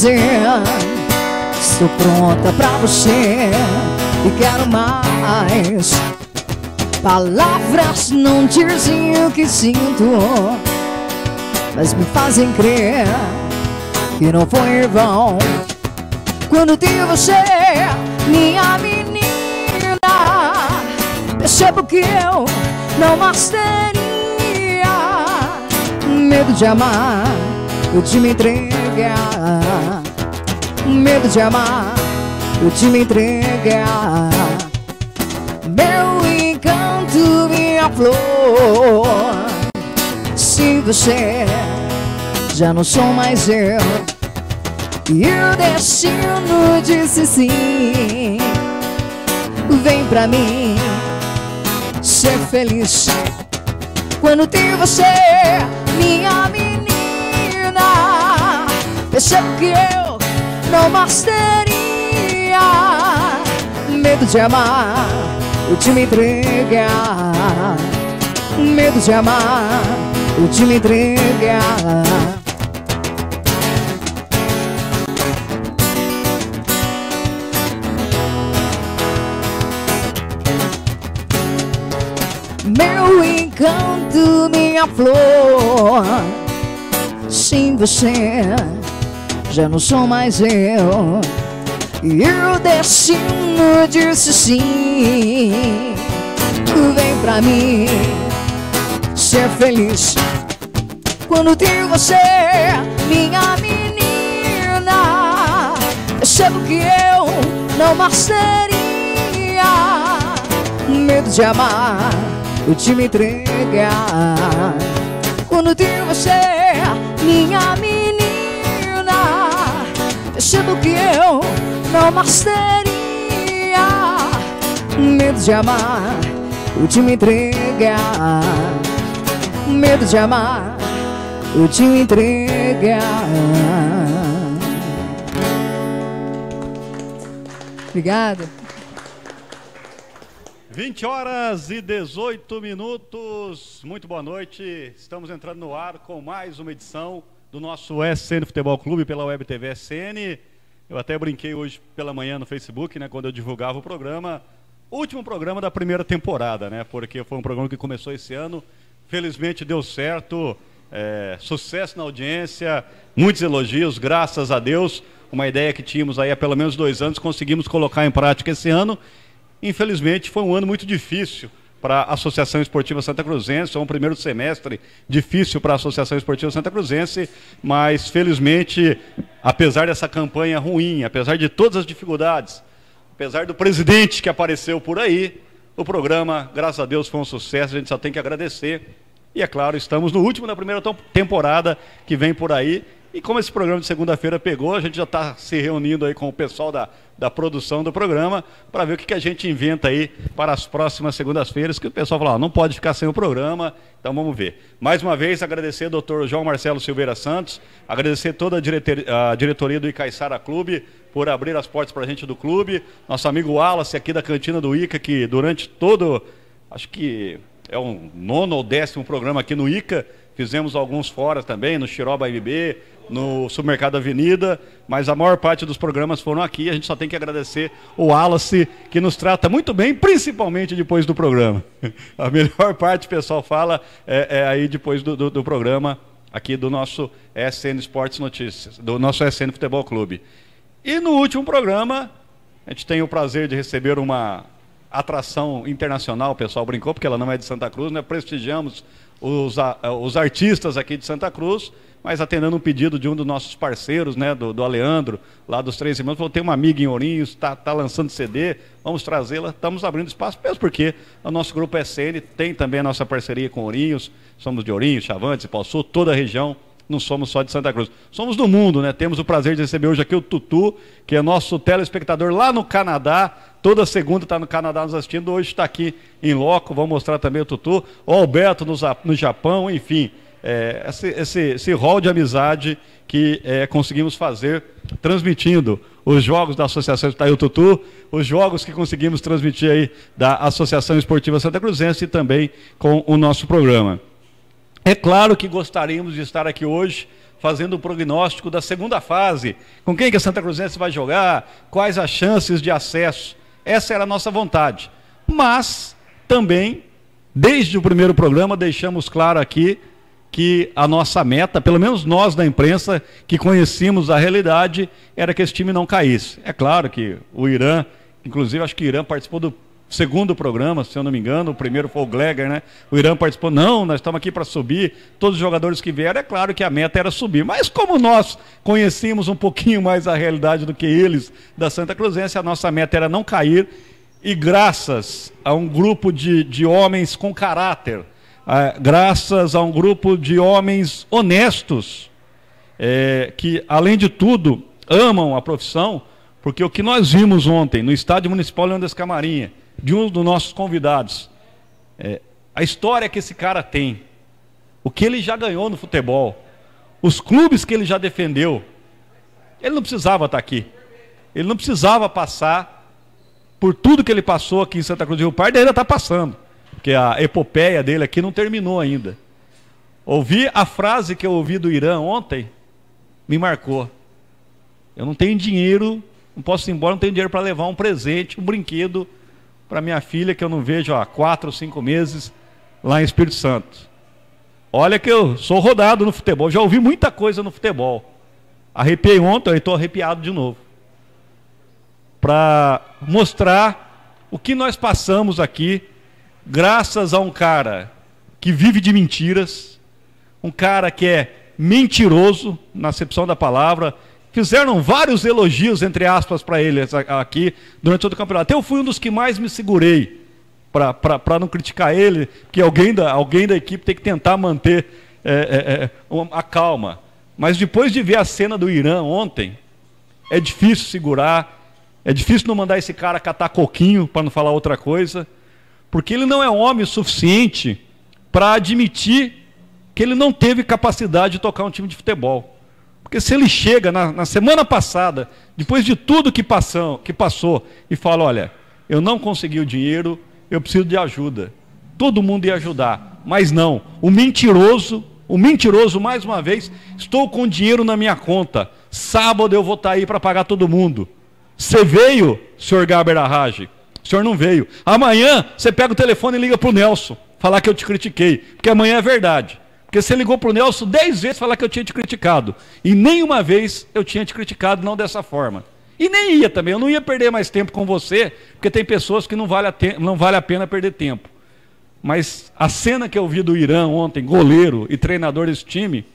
dizer Estou pronta pra você e quero mais Palavras não dizem o que sinto Mas me fazem crer que não foi em vão. Quando tenho você, minha menina Percebo que eu não mais teria Medo de amar, eu te me entregar Medo de amar, eu te me entregar Meu encanto, minha flor. Se você já não sou mais eu E o destino disse sim Vem pra mim ser feliz. Quando tenho você, minha menina Percebo que eu não mais teria Medo de amar, eu te me entregar. Medo de amar, eu te me entregar. Meu encanto, minha flor. Sem você, já não sou mais eu. E o destino disse sim. Vem pra mim ser feliz. Quando tenho você, minha menina, percebo que eu não mais teria medo de amar eu te me entregar Quando tenho você, minha menina Percebo que eu não mais teria Medo de amar, eu te me entregar Medo de amar, eu te me entregar Obrigada 20 horas e 18 minutos. Muito boa noite. Estamos entrando no ar com mais uma edição do nosso SN Futebol Clube pela Web TV SN. Eu até brinquei hoje pela manhã no Facebook, né, quando eu divulgava o programa. Último programa da primeira temporada, né? Porque foi um programa que começou esse ano. Felizmente deu certo. É, sucesso na audiência, muitos elogios, graças a Deus. Uma ideia que tínhamos aí há pelo menos dois anos, conseguimos colocar em prática esse ano Infelizmente, foi um ano muito difícil para a Associação Esportiva Santa Cruzense, foi um primeiro semestre difícil para a Associação Esportiva Santa Cruzense, mas felizmente, apesar dessa campanha ruim, apesar de todas as dificuldades, apesar do presidente que apareceu por aí, o programa, graças a Deus, foi um sucesso, a gente só tem que agradecer. E é claro, estamos no último da primeira temporada que vem por aí e como esse programa de segunda-feira pegou, a gente já está se reunindo aí com o pessoal da, da produção do programa para ver o que, que a gente inventa aí para as próximas segundas-feiras, que o pessoal falou, ah, não pode ficar sem o programa, então vamos ver. Mais uma vez, agradecer ao doutor João Marcelo Silveira Santos, agradecer toda a diretoria, a diretoria do Icaiçara Clube por abrir as portas para a gente do clube, nosso amigo Wallace aqui da cantina do ICA, que durante todo, acho que é o nono ou décimo programa aqui no ICA, fizemos alguns fora também, no Xiroba MB, no Supermercado Avenida, mas a maior parte dos programas foram aqui. A gente só tem que agradecer o Wallace, que nos trata muito bem, principalmente depois do programa. A melhor parte, o pessoal fala, é, é aí depois do, do, do, programa, aqui do nosso SN Esportes Notícias, do nosso SN Futebol Clube. E no último programa, a gente tem o prazer de receber uma atração internacional, o pessoal brincou, porque ela não é de Santa Cruz, né? prestigiamos os, os artistas aqui de Santa Cruz mas atendendo um pedido de um dos nossos parceiros, né, do, do Aleandro, lá dos Três Irmãos, falou, tem uma amiga em Ourinhos, está tá lançando CD, vamos trazê-la, estamos abrindo espaço, mesmo porque o nosso grupo SN tem também a nossa parceria com Ourinhos, somos de Ourinhos, Chavantes, Sul, toda a região, não somos só de Santa Cruz. Somos do mundo, né? Temos o prazer de receber hoje aqui o Tutu, que é nosso telespectador lá no Canadá. Toda segunda está no Canadá nos assistindo, hoje está aqui em loco. Vamos mostrar também o Tutu. O Alberto no, no Japão, enfim é, esse, esse, esse rol de amizade que é, conseguimos fazer transmitindo os jogos da Associação Itaú Tutu, os jogos que conseguimos transmitir aí da Associação Esportiva Santa Cruzense e também com o nosso programa. É claro que gostaríamos de estar aqui hoje fazendo o prognóstico da segunda fase. Com quem que a Santa Cruzense vai jogar? Quais as chances de acesso? Essa era a nossa vontade. Mas também, desde o primeiro programa, deixamos claro aqui que a nossa meta, pelo menos nós da imprensa que conhecíamos a realidade, era que esse time não caísse. É claro que o Irã, inclusive acho que o Irã participou do segundo programa, se eu não me engano, o primeiro foi o Gleger, né? O Irã participou, não, nós estamos aqui para subir, todos os jogadores que vieram, é claro que a meta era subir, mas como nós conhecíamos um pouquinho mais a realidade do que eles da Santa Cruzense, a nossa meta era não cair, e graças a um grupo de, de homens com caráter, graças a um grupo de homens honestos, é, que, além de tudo, amam a profissão, porque o que nós vimos ontem no Estádio Municipal Leandro das Camarinha, de um dos nossos convidados, é, a história que esse cara tem, o que ele já ganhou no futebol, os clubes que ele já defendeu, ele não precisava estar aqui. Ele não precisava passar por tudo que ele passou aqui em Santa Cruz do Rio Pardo, ainda está passando porque a epopeia dele aqui não terminou ainda. Ouvi a frase que eu ouvi do Irã ontem, me marcou. Eu não tenho dinheiro, não posso ir embora, não tenho dinheiro para levar um presente, um brinquedo para minha filha que eu não vejo há quatro ou cinco meses lá em Espírito Santo. Olha que eu sou rodado no futebol, já ouvi muita coisa no futebol. Arrepiei ontem, estou arrepiado de novo. Para mostrar o que nós passamos aqui graças a um cara que vive de mentiras, um cara que é mentiroso, na acepção da palavra. Fizeram vários elogios, entre aspas, para ele aqui durante todo o campeonato. Eu fui um dos que mais me segurei para não criticar ele, que alguém da, alguém da equipe tem que tentar manter é, é, é, a calma. Mas depois de ver a cena do Irã ontem, é difícil segurar, é difícil não mandar esse cara catar coquinho, para não falar outra coisa. Porque ele não é homem suficiente para admitir que ele não teve capacidade de tocar um time de futebol. Porque se ele chega na, na semana passada, depois de tudo que, passam, que passou, e fala: olha, eu não consegui o dinheiro, eu preciso de ajuda. Todo mundo ia ajudar. Mas não, o mentiroso, o mentiroso, mais uma vez, estou com dinheiro na minha conta. Sábado eu vou estar aí para pagar todo mundo. Você veio, senhor Gaber Arrage? O senhor não veio. Amanhã você pega o telefone e liga para o Nelson, falar que eu te critiquei. Porque amanhã é verdade. Porque você ligou para o Nelson dez vezes falar que eu tinha te criticado. E nenhuma vez eu tinha te criticado, não dessa forma. E nem ia também, eu não ia perder mais tempo com você, porque tem pessoas que não vale a, te... não vale a pena perder tempo. Mas a cena que eu vi do Irã ontem, goleiro e treinador desse time,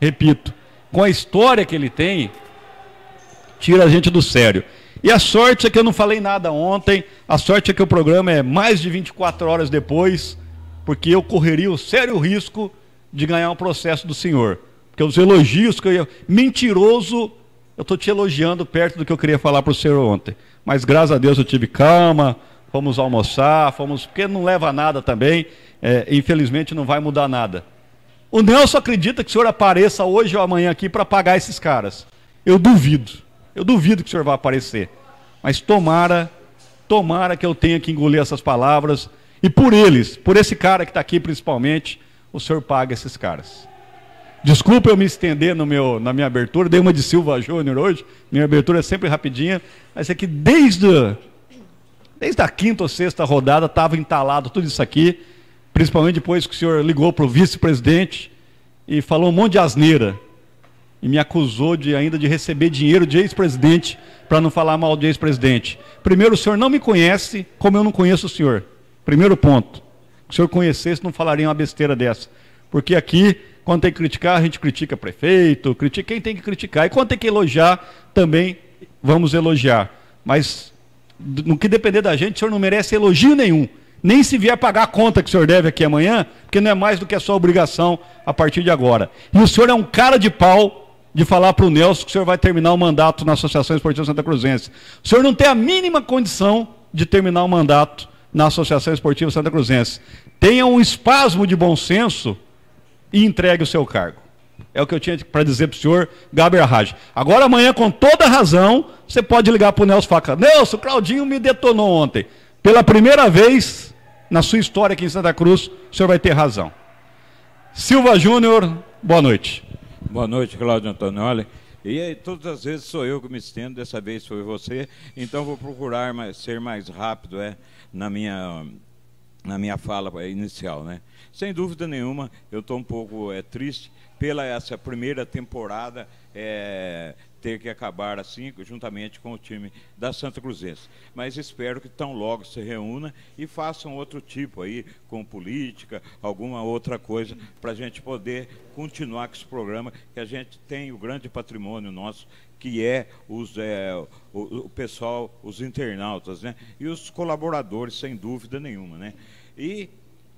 repito, com a história que ele tem, tira a gente do sério. E a sorte é que eu não falei nada ontem, a sorte é que o programa é mais de 24 horas depois, porque eu correria o sério risco de ganhar um processo do senhor. Porque os elogios que eu ia. Mentiroso, eu estou te elogiando perto do que eu queria falar para o senhor ontem. Mas graças a Deus eu tive calma, fomos almoçar, fomos. Porque não leva nada também, é, infelizmente não vai mudar nada. O Nelson acredita que o senhor apareça hoje ou amanhã aqui para pagar esses caras. Eu duvido. Eu duvido que o senhor vá aparecer. Mas tomara, tomara que eu tenha que engolir essas palavras. E por eles, por esse cara que está aqui principalmente, o senhor paga esses caras. Desculpa eu me estender no meu, na minha abertura, dei uma de Silva Júnior hoje, minha abertura é sempre rapidinha, mas é que desde, desde a quinta ou sexta rodada estava entalado tudo isso aqui, principalmente depois que o senhor ligou para o vice-presidente e falou um monte de asneira e me acusou de ainda de receber dinheiro de ex-presidente para não falar mal de ex-presidente. Primeiro, o senhor não me conhece como eu não conheço o senhor. Primeiro ponto. O senhor conhecesse, não falaria uma besteira dessa. Porque aqui, quando tem que criticar, a gente critica prefeito, critica quem tem que criticar. E quando tem que elogiar, também vamos elogiar. Mas no que depender da gente, o senhor não merece elogio nenhum. Nem se vier pagar a conta que o senhor deve aqui amanhã, porque não é mais do que a sua obrigação a partir de agora. E o senhor é um cara de pau de falar para o Nelson que o senhor vai terminar o mandato na Associação Esportiva Santa Cruzense. O senhor não tem a mínima condição de terminar o mandato na Associação Esportiva Santa Cruzense. Tenha um espasmo de bom senso e entregue o seu cargo. É o que eu tinha para dizer para o senhor Gabriel Raj. Agora amanhã, com toda razão, você pode ligar para o Nelson Faca. Nelson, Claudinho me detonou ontem. Pela primeira vez na sua história aqui em Santa Cruz, o senhor vai ter razão. Silva Júnior, boa noite. Boa noite, Cláudio Antonioli. E aí, todas as vezes sou eu que me estendo, dessa vez foi você, então vou procurar mais, ser mais rápido é, na, minha, na minha fala inicial. Né? Sem dúvida nenhuma, eu estou um pouco é, triste pela essa primeira temporada é, ter que acabar assim, juntamente com o time da Santa Cruzense. Mas espero que tão logo se reúna e façam outro tipo aí, com política, alguma outra coisa, para a gente poder continuar com esse programa, que a gente tem o grande patrimônio nosso, que é, os, é, o, o, pessoal, os internautas, né? E os colaboradores, sem dúvida nenhuma, né? E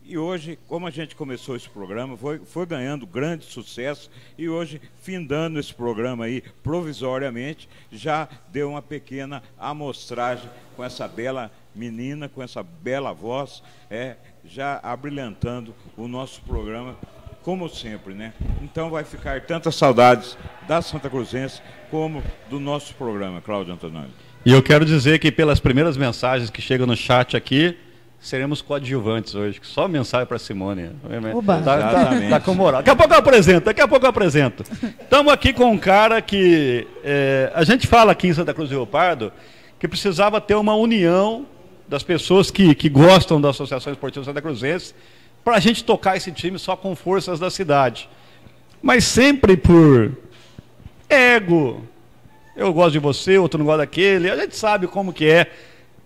e hoje, como a gente começou esse programa, foi, foi ganhando grande sucesso e hoje, findando esse programa aí provisoriamente, já deu uma pequena amostragem com essa bela menina, com essa bela voz, é, já abrilhantando o nosso programa, como sempre, né? Então vai ficar tantas saudades da Santa Cruzense como do nosso programa, Cláudio Antônio. E eu quero dizer que pelas primeiras mensagens que chegam no chat aqui, seremos coadjuvantes hoje. Só mensagem para Simone. Oba. Tá, tá, tá, com moral. Daqui a pouco eu apresento, daqui a pouco eu apresento. Estamos aqui com um cara que é, a gente fala aqui em Santa Cruz do Rio Pardo que precisava ter uma união das pessoas que, que gostam da Associação Esportiva Santa Cruzense para a gente tocar esse time só com forças da cidade. Mas sempre por ego. Eu gosto de você, outro não gosta daquele. A gente sabe como que é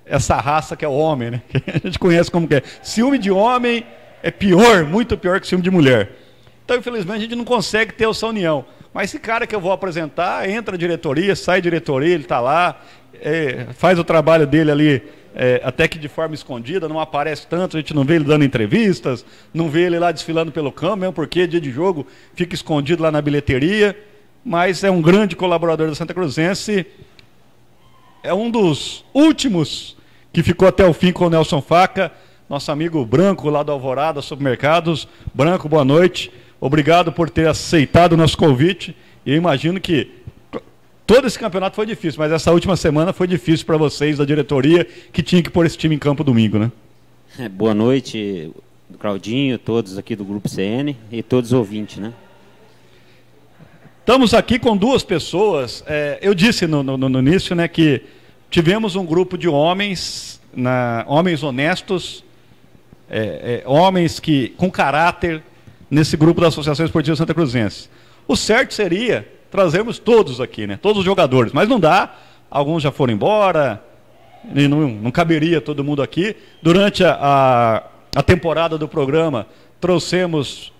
essa raça que é o homem, né? A gente conhece como que é. Ciúme de homem é pior, muito pior que ciúme de mulher. Então, infelizmente, a gente não consegue ter essa união. Mas esse cara que eu vou apresentar, entra a diretoria, sai diretoria, ele está lá, é, faz o trabalho dele ali, é, até que de forma escondida, não aparece tanto, a gente não vê ele dando entrevistas, não vê ele lá desfilando pelo campo, mesmo porque dia de jogo fica escondido lá na bilheteria, mas é um grande colaborador da Santa Cruzense, é um dos últimos que ficou até o fim com o Nelson Faca, nosso amigo Branco lá do Alvorada Supermercados. Branco, boa noite. Obrigado por ter aceitado o nosso convite. E eu imagino que todo esse campeonato foi difícil, mas essa última semana foi difícil para vocês da diretoria que tinha que pôr esse time em campo domingo, né? É, boa noite, Claudinho, todos aqui do Grupo CN e todos os ouvintes, né? Estamos aqui com duas pessoas. É, eu disse no, no, no início né, que tivemos um grupo de homens, na, homens honestos, é, é, homens que com caráter nesse grupo da Associação Esportiva Santa Cruzense. O certo seria trazermos todos aqui, né? Todos os jogadores, mas não dá. Alguns já foram embora, e não, não caberia todo mundo aqui. Durante a, a, a temporada do programa, trouxemos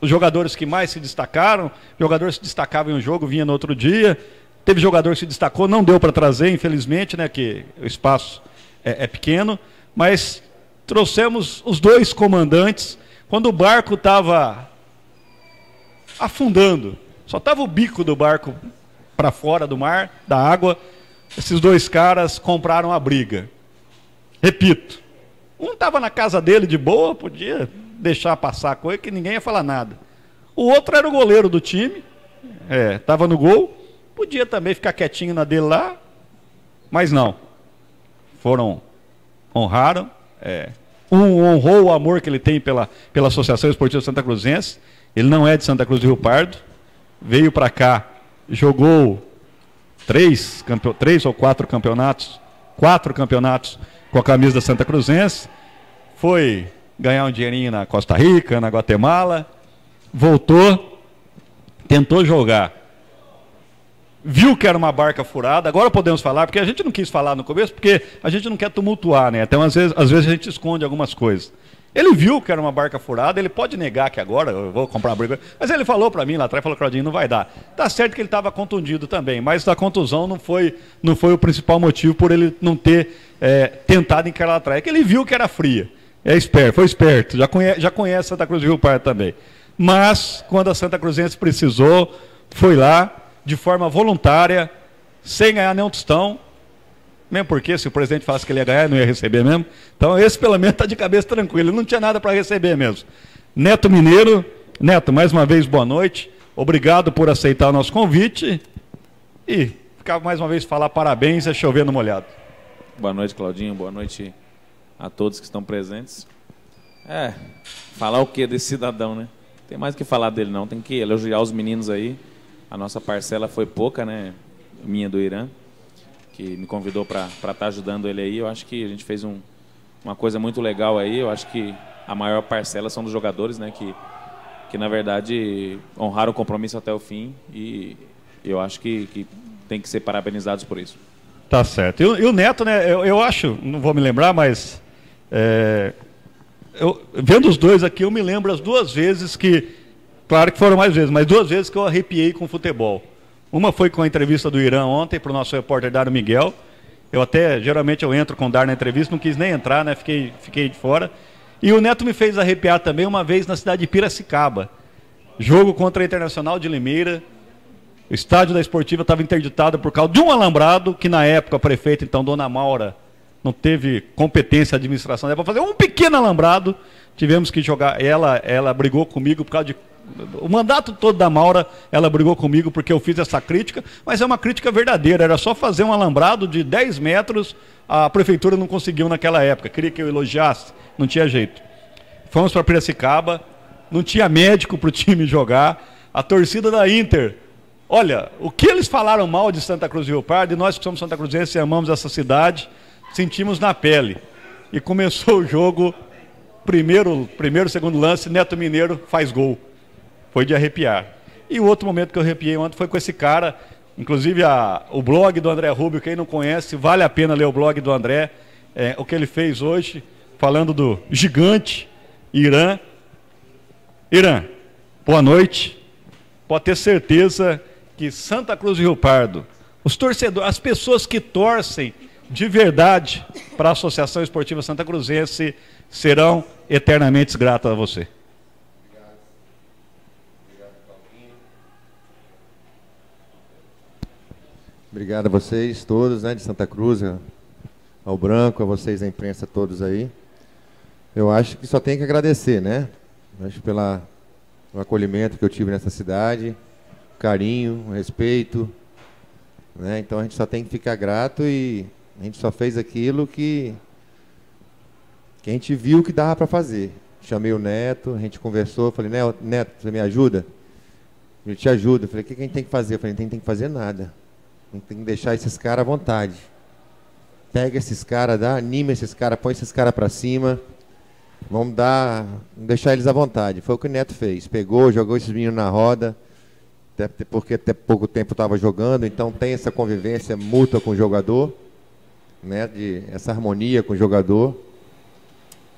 os jogadores que mais se destacaram. Jogadores que se destacavam em um jogo, vinha no outro dia. Teve jogador que se destacou, não deu para trazer, infelizmente, né, que o espaço é, é pequeno, mas trouxemos os dois comandantes quando o barco estava afundando. Só estava o bico do barco para fora do mar, da água. Esses dois caras compraram a briga. Repito, um estava na casa dele de boa, podia deixar passar a coisa que ninguém ia falar nada. O outro era o goleiro do time, estava é, no gol. Podia também ficar quietinho na dele lá, mas não. Foram, honraram. É, um honrou o amor que ele tem pela, pela Associação Esportiva Santa Cruzense. Ele não é de Santa Cruz do Rio Pardo. Veio para cá, jogou três, três ou quatro campeonatos, quatro campeonatos com a camisa da Santa Cruzense. Foi ganhar um dinheirinho na Costa Rica, na Guatemala. Voltou, tentou jogar viu que era uma barca furada, agora podemos falar, porque a gente não quis falar no começo, porque a gente não quer tumultuar, né? Então, às vezes, às vezes a gente esconde algumas coisas. Ele viu que era uma barca furada, ele pode negar que agora eu vou comprar a briga, mas ele falou para mim lá atrás, falou, Claudinho, não vai dar. Tá certo que ele estava contundido também, mas a contusão não foi, não foi o principal motivo por ele não ter é, tentado encarar lá atrás. É que ele viu que era fria. É esperto, foi esperto, já conhece, já conhece Santa Cruz do Rio Pardo também. Mas, quando a Santa Cruzense precisou, foi lá, de forma voluntária, sem ganhar nenhum tostão. Mesmo porque se o presidente falasse que ele ia ganhar, não ia receber mesmo. Então esse pelo menos está de cabeça tranquilo, ele não tinha nada para receber mesmo. Neto Mineiro, Neto, mais uma vez boa noite. Obrigado por aceitar o nosso convite. E ficava mais uma vez falar parabéns, é chover no molhado. Boa noite, Claudinho. Boa noite a todos que estão presentes. É, falar o que desse cidadão, né? tem mais que falar dele não, tem que elogiar os meninos aí. A nossa parcela foi pouca, né? Minha do Irã, que me convidou para estar tá ajudando ele aí. Eu acho que a gente fez um, uma coisa muito legal aí. Eu acho que a maior parcela são dos jogadores, né? Que, que na verdade honraram o compromisso até o fim e eu acho que, que tem que ser parabenizados por isso. Tá certo. E o Neto, né? Eu, eu acho, não vou me lembrar, mas é, eu, vendo os dois aqui, eu me lembro as duas vezes que, claro que foram mais vezes, mas duas vezes que eu arrepiei com futebol. Uma foi com a entrevista do Irã ontem para o nosso repórter Dário Miguel. Eu até, geralmente eu entro com o Dar na entrevista, não quis nem entrar, né? Fiquei, fiquei de fora. E o Neto me fez arrepiar também uma vez na cidade de Piracicaba. Jogo contra a Internacional de Limeira. O estádio da Esportiva estava interditado por causa de um alambrado que na época a prefeita, então Dona Maura, não teve competência de administração para fazer um pequeno alambrado. Tivemos que jogar. Ela, ela brigou comigo por causa de. O mandato todo da Maura, ela brigou comigo porque eu fiz essa crítica, mas é uma crítica verdadeira. Era só fazer um alambrado de 10 metros, a prefeitura não conseguiu naquela época. Queria que eu elogiasse, não tinha jeito. Fomos para Piracicaba, não tinha médico para o time jogar. A torcida da Inter Olha, o que eles falaram mal de Santa Cruz do Rio Pardo, e nós que somos Santa Cruzenses e amamos essa cidade, sentimos na pele. E começou o jogo, primeiro, primeiro, segundo lance, Neto Mineiro faz gol. Foi de arrepiar. E o outro momento que eu arrepiei ontem foi com esse cara, inclusive a, o blog do André Rubio, quem não conhece, vale a pena ler o blog do André, é, o que ele fez hoje, falando do gigante Irã. Irã, boa noite. Pode ter certeza que Santa Cruz do Rio Pardo, os torcedores, as pessoas que torcem de verdade para a Associação Esportiva Santa Cruzense serão eternamente gratas a você. Obrigado a vocês todos, né, de Santa Cruz, ao Branco, a vocês da imprensa todos aí. Eu acho que só tem que agradecer, né? Acho pela o acolhimento que eu tive nessa cidade, carinho, respeito, né? Então a gente só tem que ficar grato e a gente só fez aquilo que, que a gente viu que dava para fazer. Chamei o Neto, a gente conversou, falei, Neto, você me ajuda? Ele te ajuda. Eu falei, o que a gente tem que fazer? Eu falei, não tem que fazer nada. A gente tem que deixar esses caras à vontade. Pega esses caras, dá, anima esses caras, põe esses caras para cima. Vamos dar, deixar eles à vontade. Foi o que o Neto fez. Pegou, jogou esses meninos na roda até porque até pouco tempo estava jogando, então tem essa convivência mútua com o jogador né, de essa harmonia com o jogador.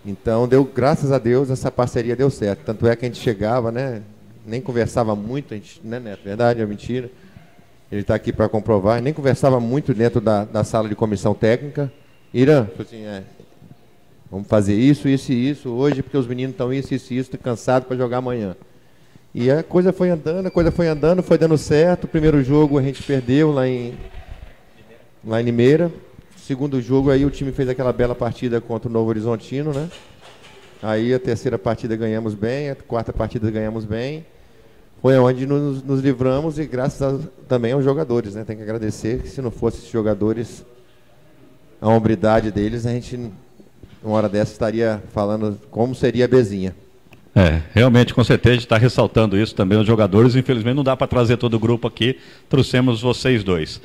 Então, deu, graças a Deus, essa parceria deu certo. Tanto é que a gente chegava, né, nem conversava muito, a gente, né, Neto? Verdade ou é mentira? Ele está aqui para comprovar. Nem conversava muito dentro da, da sala de comissão técnica. Irã, assim, é, vamos fazer isso, isso e isso hoje, porque os meninos estão isso, isso e isso, cansados para jogar amanhã. E a coisa foi andando, a coisa foi andando, foi dando certo. O primeiro jogo a gente perdeu lá em, lá em Limeira segundo jogo aí o time fez aquela bela partida contra o Novo Horizontino, né? Aí a terceira partida ganhamos bem, a quarta partida ganhamos bem. Foi onde nos, nos livramos e graças a, também aos jogadores, né? Tem que agradecer que se não fosse esses jogadores, a hombridade deles, a gente, uma hora dessa, estaria falando como seria a Bezinha. É, realmente, com certeza, está ressaltando isso também os jogadores. Infelizmente, não dá para trazer todo o grupo aqui. Trouxemos vocês dois.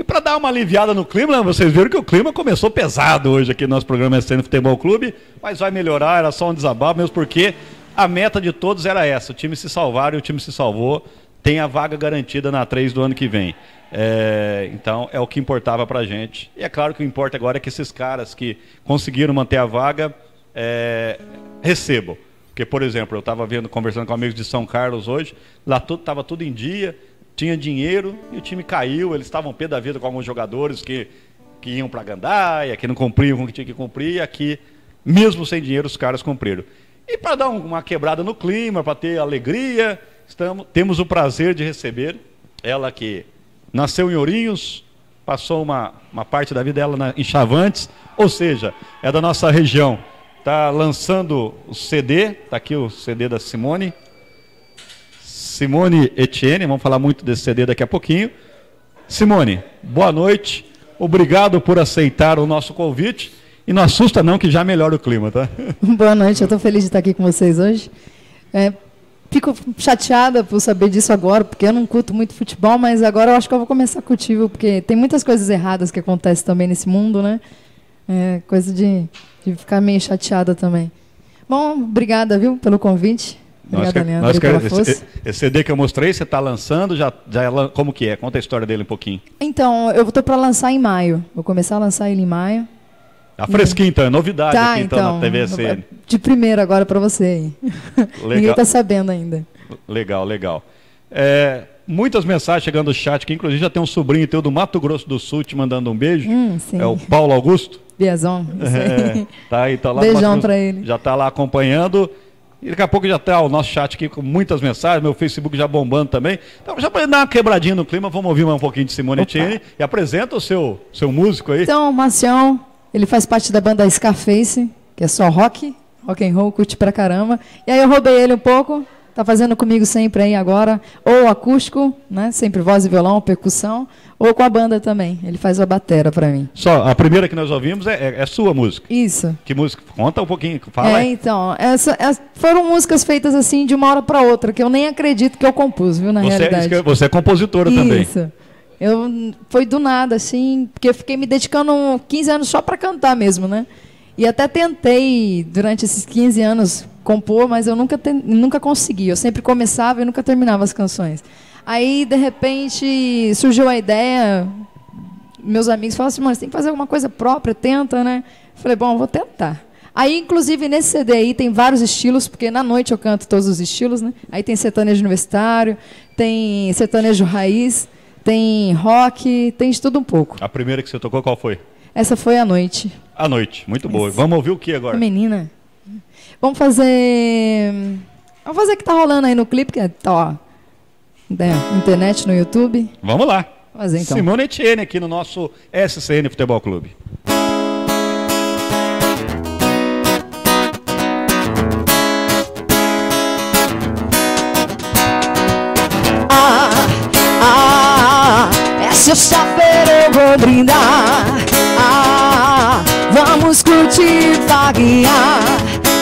E para dar uma aliviada no clima, né, vocês viram que o clima começou pesado hoje aqui no nosso programa SN Futebol Clube, mas vai melhorar, era só um desabafo, mesmo porque a meta de todos era essa: o time se salvar e o time se salvou, tem a vaga garantida na 3 do ano que vem. É, então é o que importava para gente. E é claro que o importa agora é que esses caras que conseguiram manter a vaga é, recebam. Porque, por exemplo, eu estava vendo, conversando com amigos de São Carlos hoje, lá estava tudo em dia, tinha dinheiro e o time caiu. Eles estavam pé da vida com alguns jogadores que, que iam para Gandaia, que não cumpriam com o que tinha que cumprir. E aqui, mesmo sem dinheiro, os caras cumpriram. E para dar uma quebrada no clima, para ter alegria, estamos, temos o prazer de receber ela que nasceu em Ourinhos, passou uma, uma parte da vida dela na, em Chavantes, ou seja, é da nossa região. Está lançando o CD, está aqui o CD da Simone. Simone Etienne, vamos falar muito desse CD daqui a pouquinho. Simone, boa noite. Obrigado por aceitar o nosso convite. E não assusta não que já melhora o clima, tá? Boa noite, eu estou feliz de estar aqui com vocês hoje. É, fico chateada por saber disso agora, porque eu não curto muito futebol, mas agora eu acho que eu vou começar a curtir, porque tem muitas coisas erradas que acontecem também nesse mundo, né? É coisa de, de ficar meio chateada também. Bom, obrigada, viu, pelo convite. Obrigada, Leandro, nós esse, esse, CD que eu mostrei, você está lançando, já, já é como que é? Conta a história dele um pouquinho. Então, eu estou para lançar em maio. Vou começar a lançar ele em maio. Tá fresquinho, então, é novidade tá, aqui então, então na TVSN. De primeira agora para você aí. Ninguém está sabendo ainda. Legal, legal. É, muitas mensagens chegando no chat, que inclusive já tem um sobrinho teu do Mato Grosso do Sul te mandando um beijo. Hum, é o Paulo Augusto. Biazão. É, tá aí, tá lá Beijão para ele. Já está lá acompanhando. E daqui a pouco já está o nosso chat aqui com muitas mensagens, meu Facebook já bombando também. Então, já para dar uma quebradinha no clima, vamos ouvir um pouquinho de Simone Tiene e apresenta o seu, seu músico aí. Então, Marcião, ele faz parte da banda Scarface, que é só rock, rock and roll, curte pra caramba. E aí eu roubei ele um pouco, tá fazendo comigo sempre aí agora, ou acústico, né, sempre voz e violão, percussão, ou com a banda também. Ele faz a batera para mim. Só, a primeira que nós ouvimos é, é, é, sua música. Isso. Que música? Conta um pouquinho, fala. É, aí. então, essa, essa, foram músicas feitas assim de uma hora para outra, que eu nem acredito que eu compus, viu, na você, é realidade. Você é compositora Isso. também. Isso. Eu foi do nada, assim, porque eu fiquei me dedicando 15 anos só para cantar mesmo, né? E até tentei, durante esses 15 anos, compor, mas eu nunca, te, nunca consegui. Eu sempre começava e nunca terminava as canções. Aí, de repente, surgiu a ideia, meus amigos falaram assim, mano, você tem que fazer alguma coisa própria, tenta, né? falei, bom, vou tentar. Aí, inclusive, nesse CD aí tem vários estilos, porque na noite eu canto todos os estilos, né? Aí tem sertanejo universitário, tem sertanejo raiz, tem rock, tem de tudo um pouco. A primeira que você tocou, qual foi? Essa foi a noite. A noite, muito boa. Isso. Vamos ouvir o que agora? Menina. Vamos fazer. Vamos fazer o que tá rolando aí no clipe, que é, tá, ó. Na internet, no YouTube. Vamos lá. Vamos fazer então. Simone Etienne aqui no nosso SCN Futebol Clube. Sexta-feira eu vou brindar ah, Vamos curtir, vaguear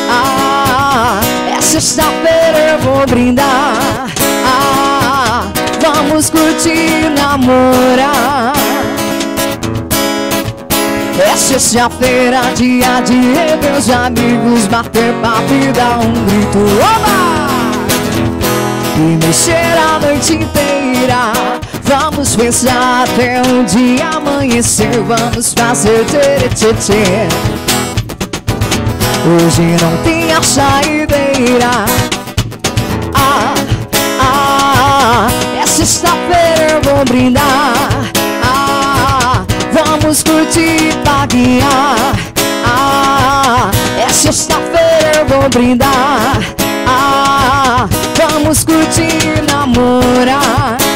ah, É sexta-feira eu vou brindar. Ah, Vamos curtir, namorar É sexta-feira, dia de os amigos Bater papo e dar um grito. Oba! E mexer a noite inteira Vamos pensar até um dia amanhecer Vamos fazer tere Hoje não tem a saideira. Ah, ah, é sexta-feira eu vou brindar. Ah, vamos curtir paguear. Ah, é sexta-feira eu vou brindar. Ah, vamos curtir namorar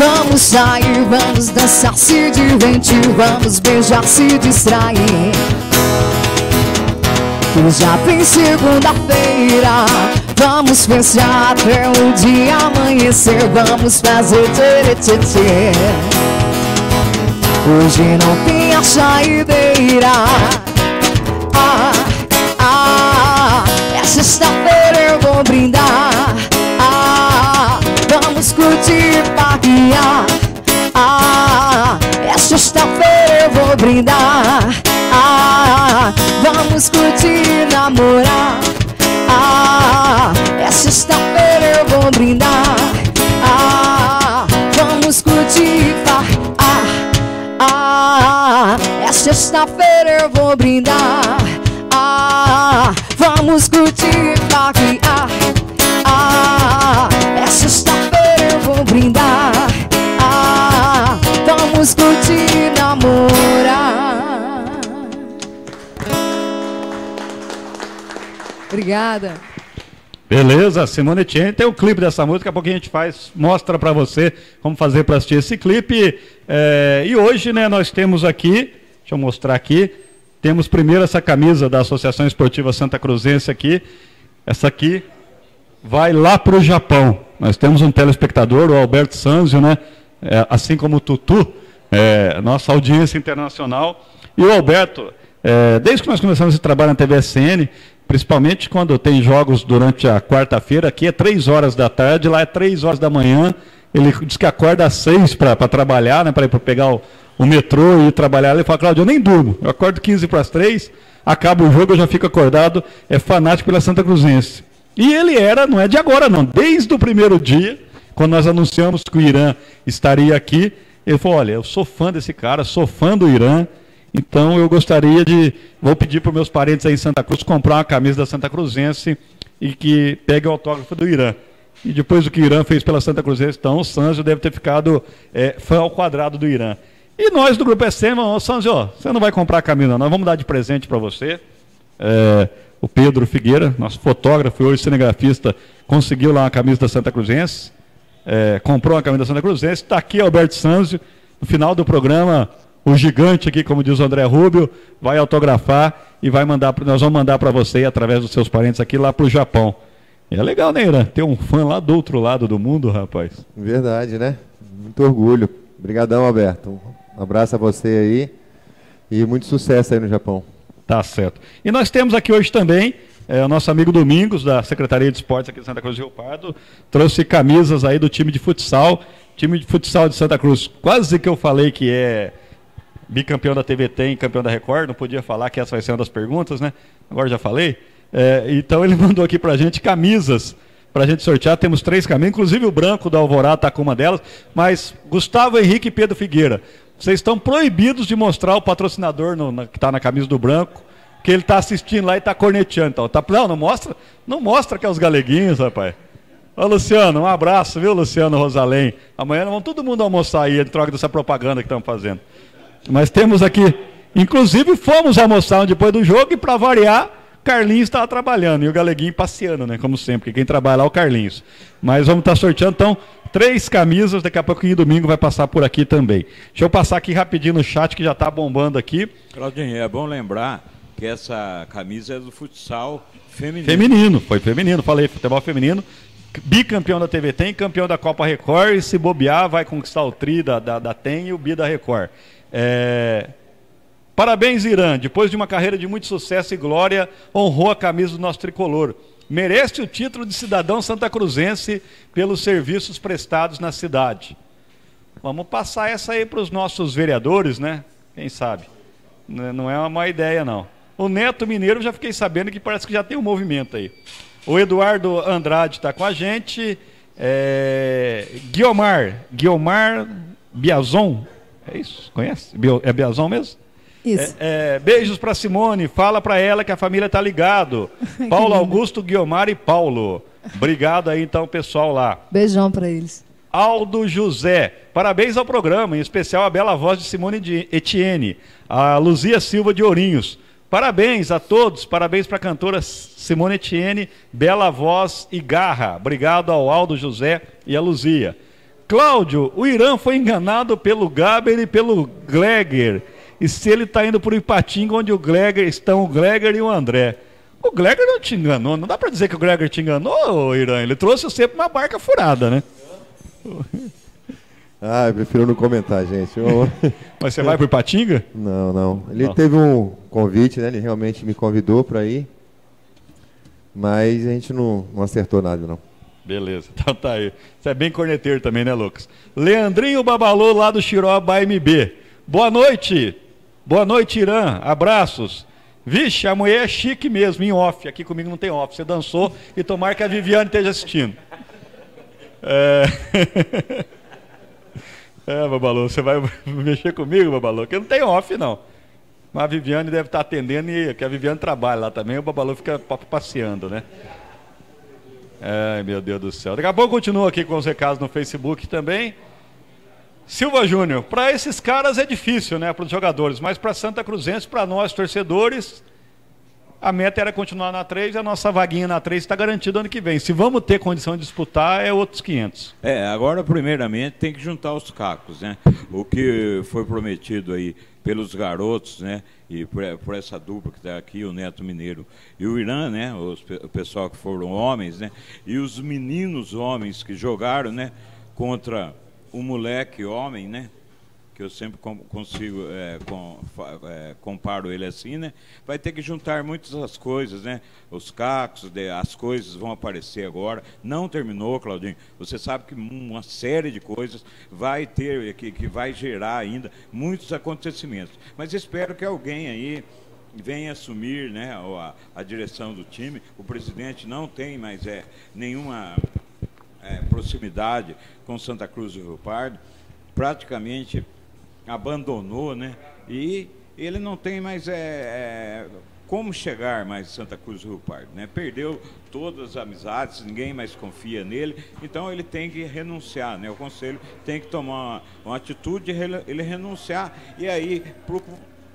Vamos sair, vamos dançar, se divertir Vamos beijar, se distrair. Que já tem segunda-feira Vamos pensar até o dia amanhecer Vamos fazer tere tere Hoje não tem a saideira. Ah, ah É sexta-feira eu vou brindar paguear Ah, é sexta-feira eu vou brindar Ah, vamos curtir namorar Ah, é sexta-feira eu vou brindar Ah, vamos curtir ah, ah, é sexta-feira eu vou brindar Ah, vamos curtir paguear Obrigada. Beleza, Simone Tien tem o clipe dessa música, daqui a pouquinho a gente faz, mostra para você como fazer para assistir esse clipe. É, e hoje, né, nós temos aqui, deixa eu mostrar aqui, temos primeiro essa camisa da Associação Esportiva Santa Cruzense aqui. Essa aqui vai lá para o Japão. Nós temos um telespectador, o Alberto Sanzio, né? é, assim como o Tutu, é, nossa audiência internacional. E o Alberto, é, desde que nós começamos esse trabalho na TVSN, principalmente quando tem jogos durante a quarta-feira, aqui é três horas da tarde, lá é três horas da manhã. Ele diz que acorda às seis para trabalhar, né, para pegar o, o, metrô e ir trabalhar. Ele fala, Claudio, eu nem durmo, eu acordo 15 para as três, acaba o jogo, eu já fico acordado, é fanático pela Santa Cruzense. E ele era, não é de agora não, desde o primeiro dia, quando nós anunciamos que o Irã estaria aqui, ele falou, olha, eu sou fã desse cara, sou fã do Irã, então eu gostaria de, vou pedir para meus parentes aí em Santa Cruz comprar uma camisa da Santa Cruzense e que pegue o autógrafo do Irã. E depois do que o Irã fez pela Santa Cruzense, então o Sanzio deve ter ficado é, fã ao quadrado do Irã. E nós do Grupo SM, ô Sanzio, você não vai comprar a camisa, nós vamos dar de presente para você. É, o Pedro Figueira, nosso fotógrafo e hoje cinegrafista, conseguiu lá uma camisa da Santa Cruzense, é, comprou uma camisa da Santa Cruzense, está aqui Alberto Sanzio, no final do programa, o gigante aqui, como diz o André Rubio, vai autografar e vai mandar, nós vamos mandar para você, através dos seus parentes aqui, lá para o Japão. E é legal, né, Irã? Ter um fã lá do outro lado do mundo, rapaz. Verdade, né? Muito orgulho. Obrigadão, Alberto. Um abraço a você aí e muito sucesso aí no Japão. Tá certo. E nós temos aqui hoje também é, o nosso amigo Domingos, da Secretaria de Esportes aqui de Santa Cruz do Rio Pardo, trouxe camisas aí do time de futsal. Time de futsal de Santa Cruz, quase que eu falei que é bicampeão da TVT campeão da Record, não podia falar que essa vai ser uma das perguntas, né? Agora já falei. É, então ele mandou aqui pra gente camisas para a gente sortear. Temos três caminhos, inclusive o branco da Alvorada está com uma delas. Mas Gustavo Henrique e Pedro Figueira, vocês estão proibidos de mostrar o patrocinador no, na, que está na camisa do branco, que ele está assistindo lá e está corneteando. Tá, não, não mostra, não mostra que é os galeguinhos, rapaz. Ô Luciano, um abraço, viu, Luciano Rosalém. Amanhã vamos todo mundo almoçar aí em troca dessa propaganda que estamos fazendo. Mas temos aqui, inclusive fomos almoçar depois do jogo e para variar, Carlinhos estava trabalhando e o Galeguinho passeando, né? Como sempre, quem trabalha lá é o Carlinhos. Mas vamos estar tá sorteando então três camisas, daqui a pouquinho domingo vai passar por aqui também. Deixa eu passar aqui rapidinho no chat que já está bombando aqui. Claudinho, é bom lembrar que essa camisa é do futsal feminino. Feminino, foi feminino, falei, futebol feminino. Bicampeão da TV Tem, campeão da Copa Record, e se bobear, vai conquistar o tri da, da, da Tem e o Bi da Record. É... Parabéns, Irã. Depois de uma carreira de muito sucesso e glória, honrou a camisa do nosso tricolor. Merece o título de cidadão santacruzense pelos serviços prestados na cidade. Vamos passar essa aí para os nossos vereadores, né? Quem sabe? Não é uma má ideia, não. O Neto Mineiro, já fiquei sabendo que parece que já tem um movimento aí. O Eduardo Andrade está com a gente. É... Guiomar, Guiomar Biazon, é isso? Conhece? É Biazon mesmo? Isso. É, é, beijos para Simone, fala para ela que a família tá ligado. Paulo Augusto, Guiomar e Paulo. Obrigado aí então, pessoal lá. Beijão para eles. Aldo José, parabéns ao programa, em especial a bela voz de Simone de Etienne, a Luzia Silva de Ourinhos. Parabéns a todos, parabéns para a cantora Simone Etienne, bela voz e garra. Obrigado ao Aldo José e a Luzia. Cláudio, o Irã foi enganado pelo Gaber e pelo Gleger. E se ele está indo para o Ipatinga, onde o Gleger estão o Gleger e o André. O Gleger não te enganou, não dá para dizer que o Gleger te enganou, Irã. Ele trouxe você para uma barca furada, né? Ah, eu prefiro não comentar, gente. Eu... Mas você vai para o Ipatinga? Não, não. Ele não. teve um convite, né? Ele realmente me convidou para ir. Mas a gente não, não acertou nada, não. Beleza, então tá aí. Você é bem corneteiro também, né, Lucas? Leandrinho Babalô, lá do Xiroba MB. Boa noite. Boa noite, Irã. Abraços. Vixe, a mulher é chique mesmo, em off. Aqui comigo não tem off. Você dançou e tomara que a Viviane esteja assistindo. É, é Babalô, você vai mexer comigo, Babalô? Que não tem off, não. Mas a Viviane deve estar atendendo e que a Viviane trabalha lá também, o Babalô fica passeando, né? Ai, meu Deus do céu. Daqui a pouco aqui com os recados no Facebook também. Silva Júnior, para esses caras é difícil, né, para os jogadores, mas para Santa Cruzense, para nós torcedores, a meta era continuar na 3 e a nossa vaguinha na 3 está garantida ano que vem. Se vamos ter condição de disputar, é outros 500. É, agora, primeiramente, tem que juntar os cacos, né? O que foi prometido aí pelos garotos, né? E por, por essa dupla que está aqui, o Neto Mineiro e o Irã, né? Os, o pessoal que foram homens, né? E os meninos homens que jogaram, né? Contra o moleque homem, né? Que eu sempre consigo, é, com, é, comparo ele assim, né? Vai ter que juntar muitas das coisas, né? Os cacos, as coisas vão aparecer agora. Não terminou, Claudinho. Você sabe que uma série de coisas vai ter, que, que vai gerar ainda muitos acontecimentos. Mas espero que alguém aí venha assumir né, a, a direção do time. O presidente não tem mais é, nenhuma é, proximidade com Santa Cruz do Rio Pardo, praticamente abandonou, né? E ele não tem mais é, é, como chegar mais Santa Cruz do Rio Pardo, né? Perdeu todas as amizades, ninguém mais confia nele, então ele tem que renunciar, né? O conselho tem que tomar uma, uma atitude, ele renunciar e aí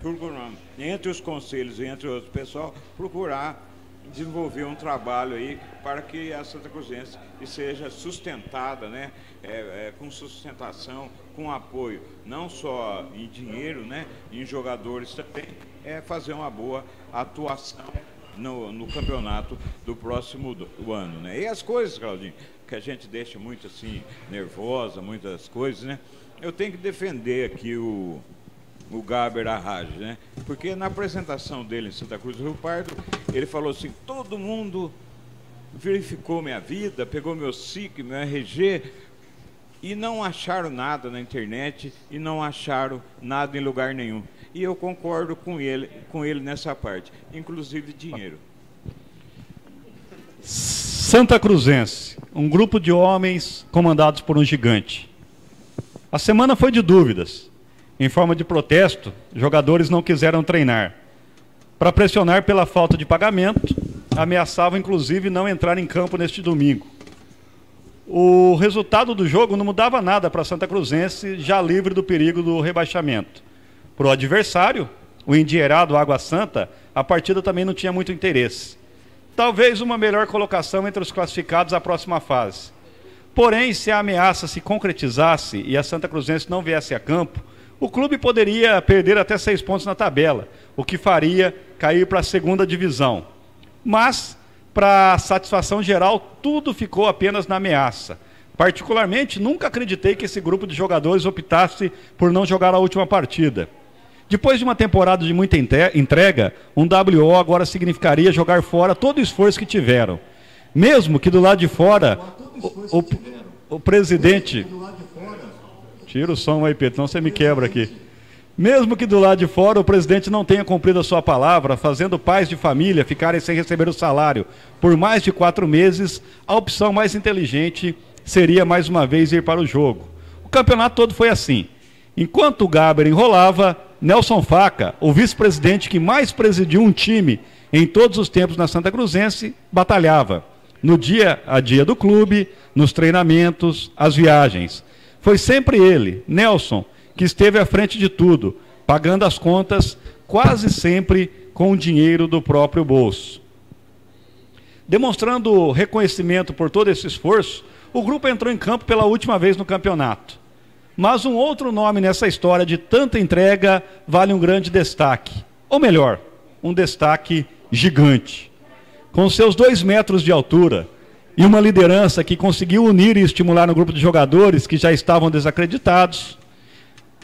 procurando entre os conselhos e entre outros pessoal procurar desenvolver um trabalho aí para que a Santa Cruzense seja sustentada, né, é, é, com sustentação, com apoio, não só em dinheiro, né, em jogadores também, é fazer uma boa atuação no, no campeonato do próximo do, ano, né. E as coisas, Claudinho, que a gente deixa muito assim nervosa, muitas coisas, né, eu tenho que defender aqui o o Gaber Arrage, né? Porque na apresentação dele em Santa Cruz do Rio Pardo, ele falou assim: todo mundo verificou minha vida, pegou meu SIC, meu RG e não acharam nada na internet e não acharam nada em lugar nenhum. E eu concordo com ele, com ele nessa parte, inclusive dinheiro. Santa Cruzense, um grupo de homens comandados por um gigante. A semana foi de dúvidas. Em forma de protesto, jogadores não quiseram treinar. Para pressionar pela falta de pagamento, ameaçavam inclusive não entrar em campo neste domingo. O resultado do jogo não mudava nada para Santa Cruzense, já livre do perigo do rebaixamento. Para o adversário, o endinheirado Água Santa, a partida também não tinha muito interesse. Talvez uma melhor colocação entre os classificados à próxima fase. Porém, se a ameaça se concretizasse e a Santa Cruzense não viesse a campo, o clube poderia perder até seis pontos na tabela, o que faria cair para a segunda divisão. Mas, para satisfação geral, tudo ficou apenas na ameaça. Particularmente, nunca acreditei que esse grupo de jogadores optasse por não jogar a última partida. Depois de uma temporada de muita entrega, um WO agora significaria jogar fora todo o esforço que tiveram. Mesmo que do lado de fora, o, o, o presidente. Tira o som aí, Pedro, senão você me quebra aqui. Mesmo que do lado de fora o presidente não tenha cumprido a sua palavra, fazendo pais de família ficarem sem receber o salário por mais de quatro meses, a opção mais inteligente seria mais uma vez ir para o jogo. O campeonato todo foi assim. Enquanto o Gaber enrolava, Nelson Faca, o vice-presidente que mais presidiu um time em todos os tempos na Santa Cruzense, batalhava. No dia a dia do clube, nos treinamentos, as viagens. Foi sempre ele, Nelson, que esteve à frente de tudo, pagando as contas quase sempre com o dinheiro do próprio bolso. Demonstrando reconhecimento por todo esse esforço, o grupo entrou em campo pela última vez no campeonato. Mas um outro nome nessa história de tanta entrega vale um grande destaque. Ou melhor, um destaque gigante. Com seus dois metros de altura, e uma liderança que conseguiu unir e estimular um grupo de jogadores que já estavam desacreditados,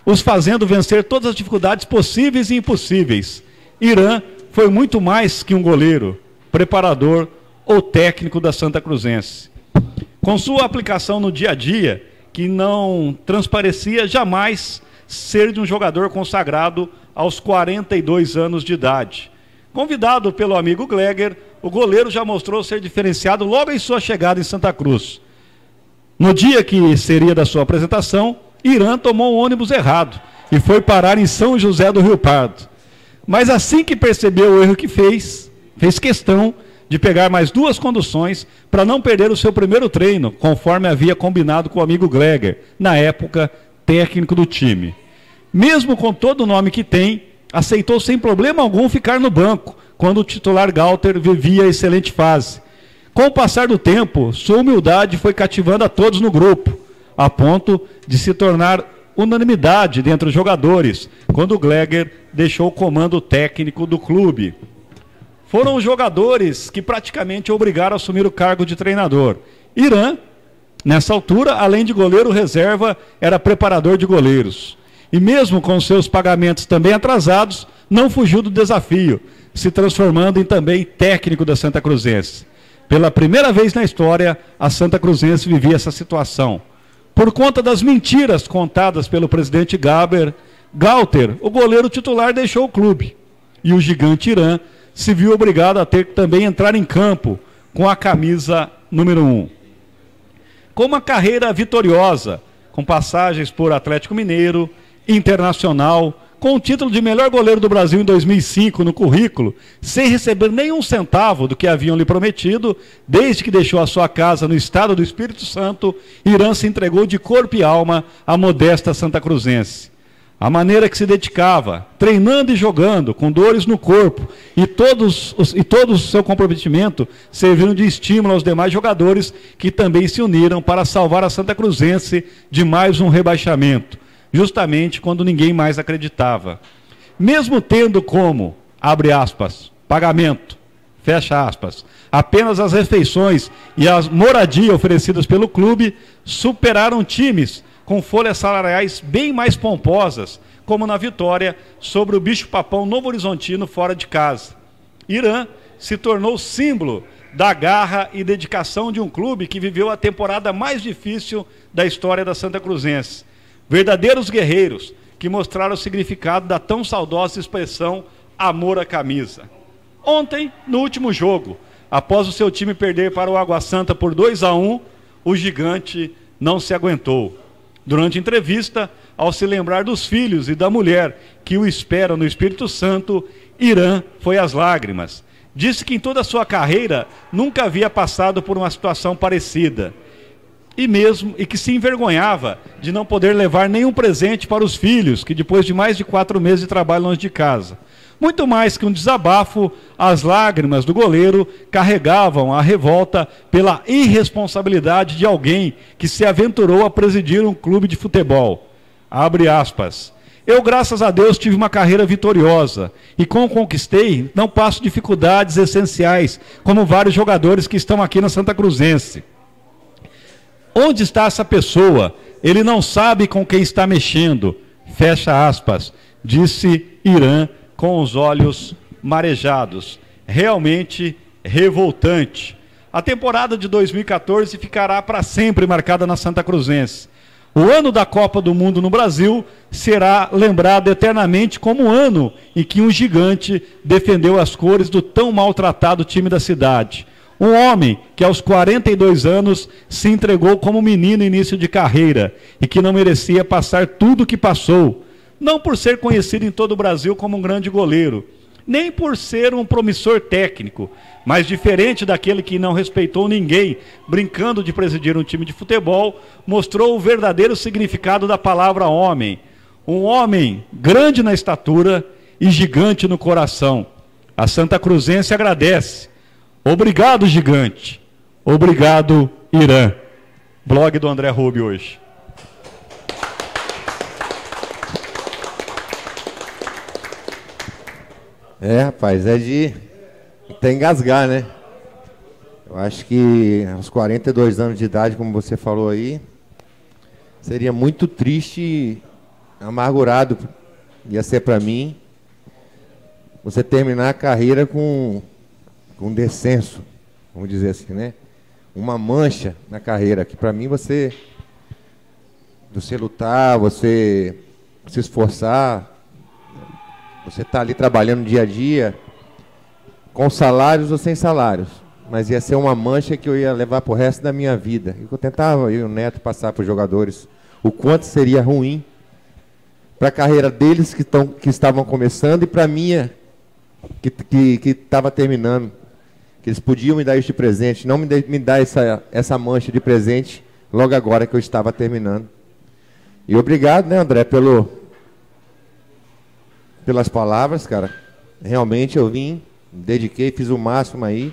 os fazendo vencer todas as dificuldades possíveis e impossíveis. Irã foi muito mais que um goleiro, preparador ou técnico da Santa Cruzense. Com sua aplicação no dia a dia, que não transparecia jamais ser de um jogador consagrado aos 42 anos de idade. Convidado pelo amigo Gleger, o goleiro já mostrou ser diferenciado logo em sua chegada em Santa Cruz. No dia que seria da sua apresentação, Irã tomou um ônibus errado e foi parar em São José do Rio Pardo. Mas assim que percebeu o erro que fez, fez questão de pegar mais duas conduções para não perder o seu primeiro treino, conforme havia combinado com o amigo Gleger, na época técnico do time. Mesmo com todo o nome que tem, aceitou sem problema algum ficar no banco, quando o titular Galter vivia excelente fase. Com o passar do tempo, sua humildade foi cativando a todos no grupo, a ponto de se tornar unanimidade dentre os jogadores, quando o Gleger deixou o comando técnico do clube. Foram os jogadores que praticamente obrigaram a assumir o cargo de treinador. Irã, Nessa altura, além de goleiro reserva, era preparador de goleiros. E mesmo com seus pagamentos também atrasados, não fugiu do desafio, se transformando em também técnico da Santa Cruzense. Pela primeira vez na história, a Santa Cruzense vivia essa situação. Por conta das mentiras contadas pelo presidente Gaber, Galter, o goleiro titular, deixou o clube. E o gigante Irã se viu obrigado a ter que também entrar em campo com a camisa número 1. Um. Com uma carreira vitoriosa, com passagens por Atlético Mineiro, Internacional, com o título de melhor goleiro do Brasil em 2005 no currículo, sem receber nenhum centavo do que haviam lhe prometido, desde que deixou a sua casa no estado do Espírito Santo, Irã se entregou de corpo e alma à modesta Santa Cruzense. A maneira que se dedicava, treinando e jogando, com dores no corpo, e todos os, e todo o seu comprometimento serviram de estímulo aos demais jogadores que também se uniram para salvar a Santa Cruzense de mais um rebaixamento justamente quando ninguém mais acreditava. Mesmo tendo como, abre aspas, pagamento, fecha aspas, apenas as refeições e as moradia oferecidas pelo clube superaram times com folhas salariais bem mais pomposas, como na vitória sobre o bicho-papão Novo Horizontino fora de casa. Irã se tornou símbolo da garra e dedicação de um clube que viveu a temporada mais difícil da história da Santa Cruzense Verdadeiros guerreiros que mostraram o significado da tão saudosa expressão amor à camisa. Ontem, no último jogo, após o seu time perder para o Água Santa por 2 a 1, o gigante não se aguentou. Durante entrevista, ao se lembrar dos filhos e da mulher que o esperam no Espírito Santo, Irã foi às lágrimas. Disse que em toda a sua carreira nunca havia passado por uma situação parecida e mesmo e que se envergonhava de não poder levar nenhum presente para os filhos, que depois de mais de quatro meses de trabalho longe de casa. Muito mais que um desabafo, as lágrimas do goleiro carregavam a revolta pela irresponsabilidade de alguém que se aventurou a presidir um clube de futebol. Abre aspas. Eu, graças a Deus, tive uma carreira vitoriosa e, como conquistei, não passo dificuldades essenciais, como vários jogadores que estão aqui na Santa Cruzense. Onde está essa pessoa? Ele não sabe com quem está mexendo. Fecha aspas, disse Irã com os olhos marejados. Realmente revoltante. A temporada de 2014 ficará para sempre marcada na Santa Cruzense. O ano da Copa do Mundo no Brasil será lembrado eternamente como o ano em que um gigante defendeu as cores do tão maltratado time da cidade. Um homem que aos 42 anos se entregou como menino início de carreira e que não merecia passar tudo o que passou, não por ser conhecido em todo o Brasil como um grande goleiro, nem por ser um promissor técnico, mas diferente daquele que não respeitou ninguém, brincando de presidir um time de futebol, mostrou o verdadeiro significado da palavra homem. Um homem grande na estatura e gigante no coração. A Santa Cruzense agradece Obrigado, gigante. Obrigado, Irã. Blog do André Rubio hoje. É, rapaz, é de até engasgar, né? Eu acho que aos 42 anos de idade, como você falou aí, seria muito triste amargurado ia ser para mim você terminar a carreira com um descenso, vamos dizer assim, né? Uma mancha na carreira, que para mim você você lutar, você se esforçar, você tá ali trabalhando dia a dia, com salários ou sem salários, mas ia ser uma mancha que eu ia levar para o resto da minha vida. E eu tentava, eu e o Neto, passar para os jogadores o quanto seria ruim para a carreira deles que, tão, que estavam começando e para a minha que estava terminando que eles podiam me dar este presente, não me, de, me dar essa, essa mancha de presente logo agora que eu estava terminando. E obrigado, né, André, pelo, pelas palavras, cara. Realmente eu vim, dediquei, fiz o máximo aí.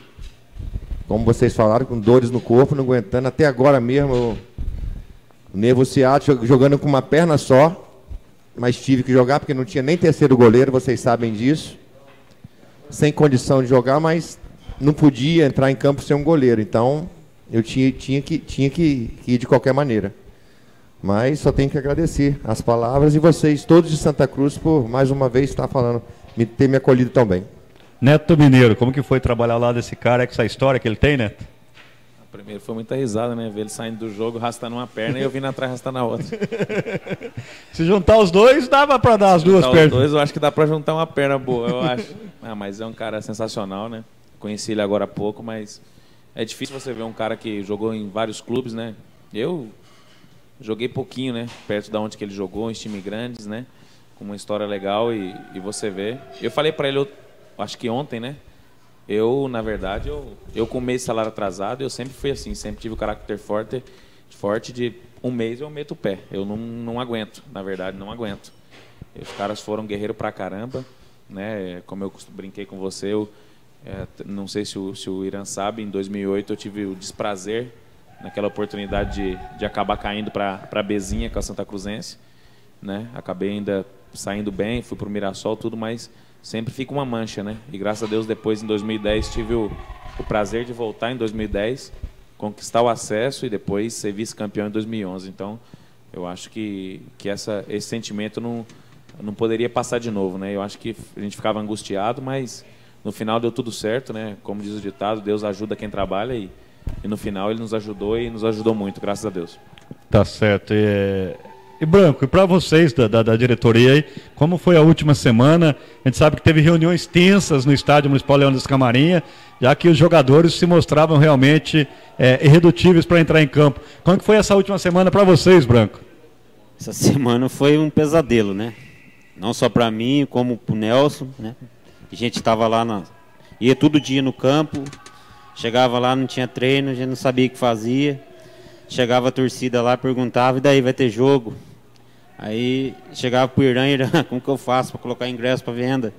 Como vocês falaram, com dores no corpo, não aguentando. Até agora mesmo, eu, nervo ciático, jogando com uma perna só. Mas tive que jogar porque não tinha nem terceiro goleiro, vocês sabem disso. Sem condição de jogar, mas não podia entrar em campo sem um goleiro. Então, eu tinha, tinha, que, tinha que, que ir de qualquer maneira. Mas só tenho que agradecer as palavras e vocês, todos de Santa Cruz, por mais uma vez estar falando, me, ter me acolhido tão bem. Neto Mineiro, como que foi trabalhar lá desse cara, com essa história que ele tem, Neto? Primeiro foi muita risada, né? Ver ele saindo do jogo, arrastando uma perna e eu vindo atrás arrastando a outra. Se juntar os dois, dava para dar as duas juntar pernas. Os dois, eu acho que dá para juntar uma perna boa, eu acho. Ah, mas é um cara sensacional, né? Conheci ele agora há pouco, mas é difícil você ver um cara que jogou em vários clubes, né? Eu joguei pouquinho, né? Perto da onde que ele jogou, em times grandes, né? Com uma história legal e, e você vê. Eu falei para ele, eu, acho que ontem, né? Eu, na verdade, eu, eu com mês salário atrasado, eu sempre fui assim, sempre tive o caráter forte, forte de um mês eu meto o pé. Eu não, não aguento, na verdade, não aguento. Os caras foram guerreiro pra caramba, né? Como eu brinquei com você, eu é, não sei se o, se o Irã sabe, em 2008 eu tive o desprazer naquela oportunidade de, de acabar caindo para a Bezinha com a Santa Cruzense, né? Acabei ainda saindo bem, fui para o Mirassol, tudo, mas sempre fica uma mancha, né? E graças a Deus depois em 2010 tive o, o prazer de voltar em 2010, conquistar o acesso e depois ser vice-campeão em 2011. Então, eu acho que que essa esse sentimento não não poderia passar de novo, né? Eu acho que a gente ficava angustiado, mas no final deu tudo certo, né? Como diz o ditado, Deus ajuda quem trabalha e, e no final ele nos ajudou e nos ajudou muito, graças a Deus. Tá certo. E, e Branco, e para vocês da, da, da, diretoria aí, como foi a última semana? A gente sabe que teve reuniões tensas no estádio municipal Leão das Camarinha, já que os jogadores se mostravam realmente é, irredutíveis para entrar em campo. Como que foi essa última semana para vocês, Branco? Essa semana foi um pesadelo, né? Não só para mim, como para o Nelson, né? A gente estava lá, na, ia todo dia no campo, chegava lá, não tinha treino, a gente não sabia o que fazia. Chegava a torcida lá, perguntava, e daí vai ter jogo? Aí chegava pro Irã, Irã, como que eu faço para colocar ingresso para venda?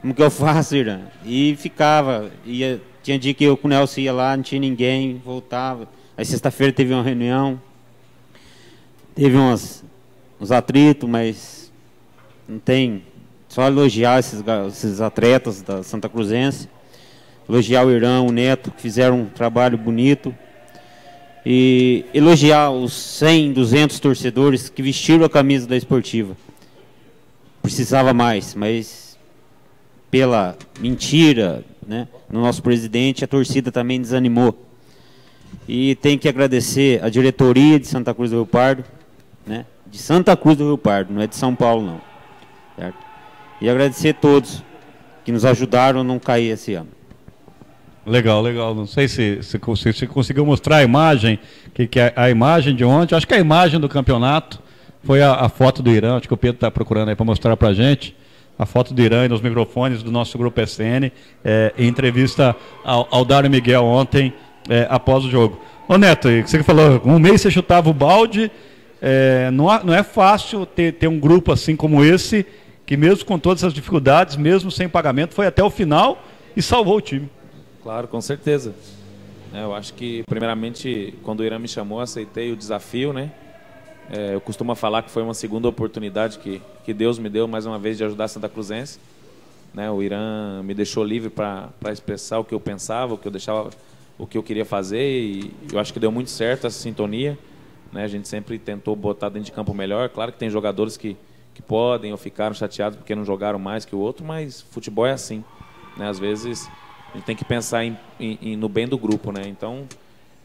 Como que eu faço, Irã? E ficava, ia, tinha dia que eu com o Nelson ia lá, não tinha ninguém, voltava. Aí sexta-feira teve uma reunião, teve uns, uns atritos, mas não tem. Só elogiar esses, esses atletas da Santa Cruzense, elogiar o Irã, o Neto, que fizeram um trabalho bonito e elogiar os 100, 200 torcedores que vestiram a camisa da esportiva. Precisava mais, mas pela mentira né, no nosso presidente, a torcida também desanimou. E tem que agradecer a diretoria de Santa Cruz do Rio Pardo, né, de Santa Cruz do Rio Pardo, não é de São Paulo não. Certo? E agradecer a todos que nos ajudaram a não cair esse ano. Legal, legal. Não sei se você se, se conseguiu mostrar a imagem, que, que a, a, imagem de ontem, acho que a imagem do campeonato foi a, a foto do Irã, acho que o Pedro está procurando aí para mostrar para a gente. A foto do Irã e nos microfones do nosso grupo SN, é, em entrevista ao, ao Dário Miguel ontem, é, após o jogo. Ô Neto, você falou, um mês você chutava o balde, é, não, não é fácil ter, ter um grupo assim como esse, que mesmo com todas essas dificuldades, mesmo sem pagamento, foi até o final e salvou o time. Claro, com certeza. É, eu acho que, primeiramente, quando o Irã me chamou, aceitei o desafio, né? É, eu costumo falar que foi uma segunda oportunidade que, que Deus me deu, mais uma vez, de ajudar a Santa Cruzense. Né? O Irã me deixou livre para expressar o que eu pensava, o que eu deixava, o que eu queria fazer, e eu acho que deu muito certo essa sintonia. Né? A gente sempre tentou botar dentro de campo melhor. Claro que tem jogadores que, que podem ou ficaram chateados porque não jogaram mais que o outro, mas futebol é assim. Né? Às vezes a gente tem que pensar em, em, no bem do grupo, né? Então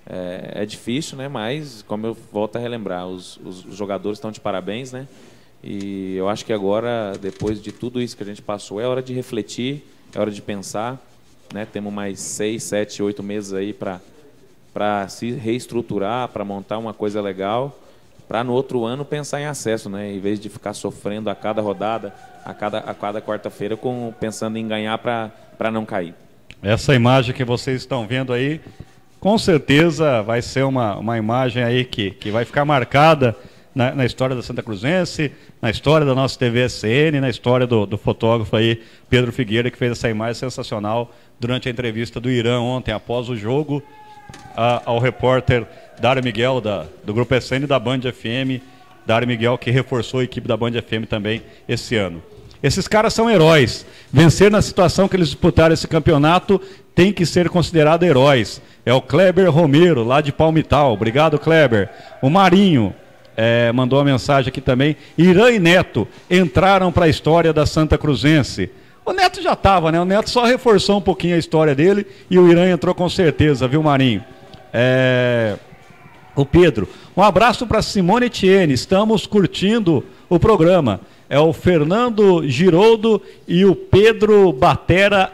é, é, difícil, né? Mas como eu volto a relembrar, os, os, jogadores estão de parabéns, né? E eu acho que agora, depois de tudo isso que a gente passou, é hora de refletir, é hora de pensar, né? Temos mais seis, sete, oito meses aí para para se reestruturar, para montar uma coisa legal, para no outro ano pensar em acesso, né? Em vez de ficar sofrendo a cada rodada, a cada, a cada quarta-feira, com pensando em ganhar para não cair. Essa imagem que vocês estão vendo aí, com certeza vai ser uma, uma imagem aí que, que vai ficar marcada na, na, história da Santa Cruzense, na história da nossa TV SN, na história do, do fotógrafo aí, Pedro Figueira, que fez essa imagem sensacional durante a entrevista do Irã ontem, após o jogo, a, ao repórter Dário Miguel, da, do Grupo SN da Band FM, Dário Miguel, que reforçou a equipe da Band FM também esse ano. Esses caras são heróis. Vencer na situação que eles disputaram esse campeonato têm que ser considerados heróis. É o Kleber Romero, lá de Palmital. Obrigado, Kleber. O Marinho é, mandou uma mensagem aqui também. Irã e Neto entraram para a história da Santa Cruzense. O Neto já estava, né? O Neto só reforçou um pouquinho a história dele e o Irã entrou com certeza, viu, Marinho? É... O Pedro. Um abraço para Simone Etienne. Estamos curtindo o programa. É o Fernando Giroldo e o Pedro Batera,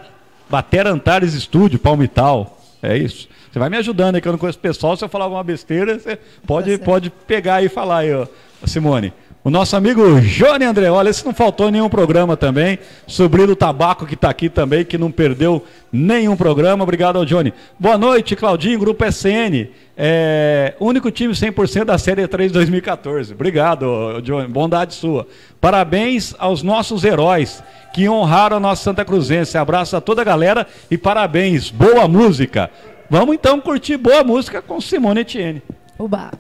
Batera Antares Estúdio, Palmital. É isso. Você vai me ajudando aí, que eu não conheço o pessoal. Se eu falar alguma besteira, você pode, Tá pode pegar aí e falar aí, ó, Simone. O nosso amigo Johnny André, olha, esse não faltou nenhum programa também. Sobrinho do Tabaco que está aqui também, que não perdeu nenhum programa. Obrigado ao Johnny. Boa noite, Claudinho, Grupo SN. É, único time 100% da Série 3 2014. Obrigado, Johnny. Bondade sua. Parabéns aos nossos heróis que honraram a nossa Santa Cruzense. Abraço a toda a galera e parabéns. Boa música. Vamos então curtir boa música com Simone Etienne. Oba.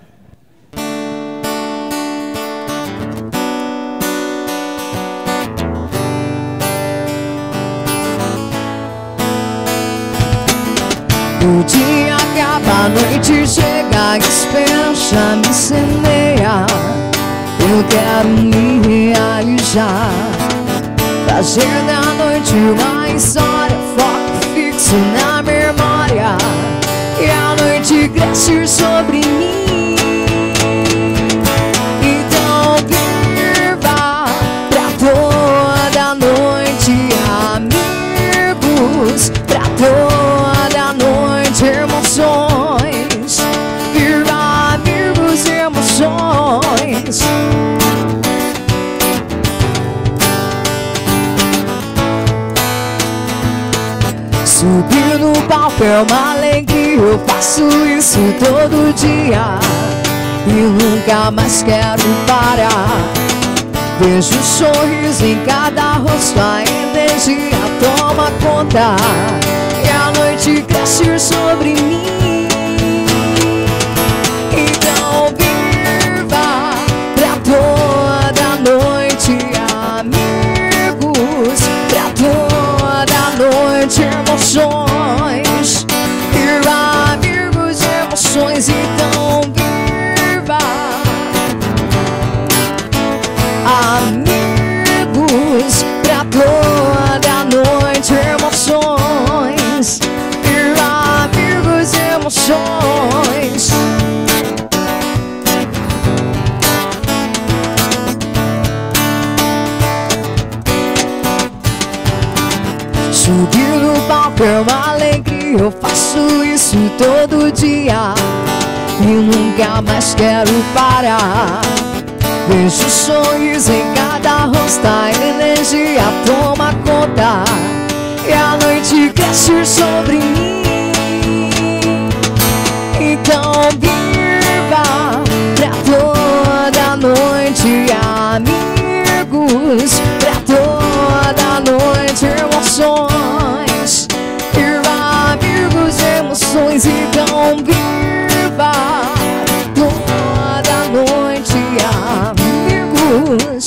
O dia acaba, a noite chega, despecha, me semeia. Eu quero me realizar. Fazer da noite uma história, foco fixo na memória. E a noite crescer sobre mim. É uma alegria, eu faço isso todo dia e nunca mais quero parar. Vejo um sorriso em cada rosto, a energia toma conta e a noite cresce sobre mim. Uma alegria Eu faço isso todo dia. E nunca mais quero parar. Vejo sorriso em cada rosto, a energia toma conta. E a noite cresce sobre mim. Então viva pra toda noite, amigos. Pra toda noite, emoções emoções, então viva toda noite, amigos.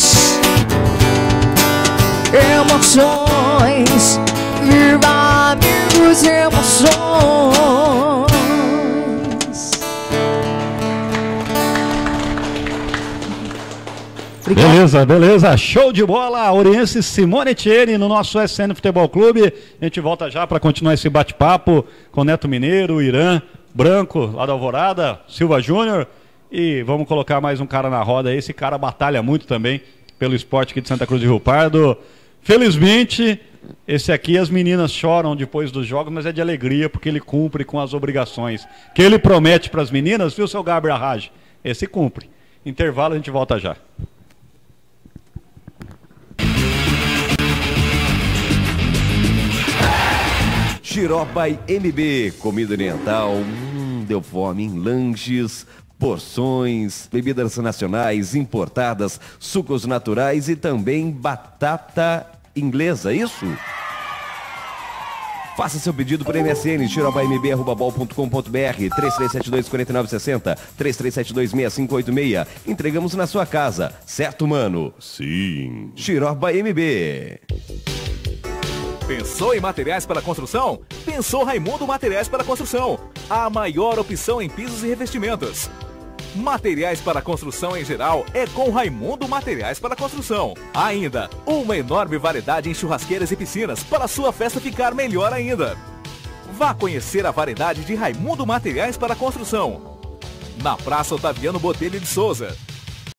Emoções, viva amigos, emoções. Obrigado. Beleza, beleza. Show de bola. Oriense Simone Etienne no nosso SN Futebol Clube. A gente volta já para continuar esse bate-papo com Neto Mineiro, Irã, Branco, lá da Alvorada, Silva Júnior. E vamos colocar mais um cara na roda aí. Esse cara batalha muito também pelo esporte aqui de Santa Cruz de Rio Pardo. Felizmente, esse aqui as meninas choram depois dos jogos, mas é de alegria porque ele cumpre com as obrigações que ele promete para as meninas, viu, seu Gabriel Raj? Esse cumpre. Intervalo, a gente volta já. Xiroba e MB, comida oriental, hum, deu fome, hein? Lanches, porções, bebidas nacionais, importadas, sucos naturais e também batata inglesa, isso? Faça seu pedido por MSN, xirobamb.com.br, 3372-4960, 3372-6586. Entregamos na sua casa, certo, mano? Sim. Xiroba MB. Pensou em materiais para construção? Pensou Raimundo Materiais para Construção. A maior opção em pisos e revestimentos. Materiais para construção em geral é com Raimundo Materiais para Construção. Ainda, uma enorme variedade em churrasqueiras e piscinas para sua festa ficar melhor ainda. Vá conhecer a variedade de Raimundo Materiais para Construção. Na Praça Otaviano Botelho de Souza,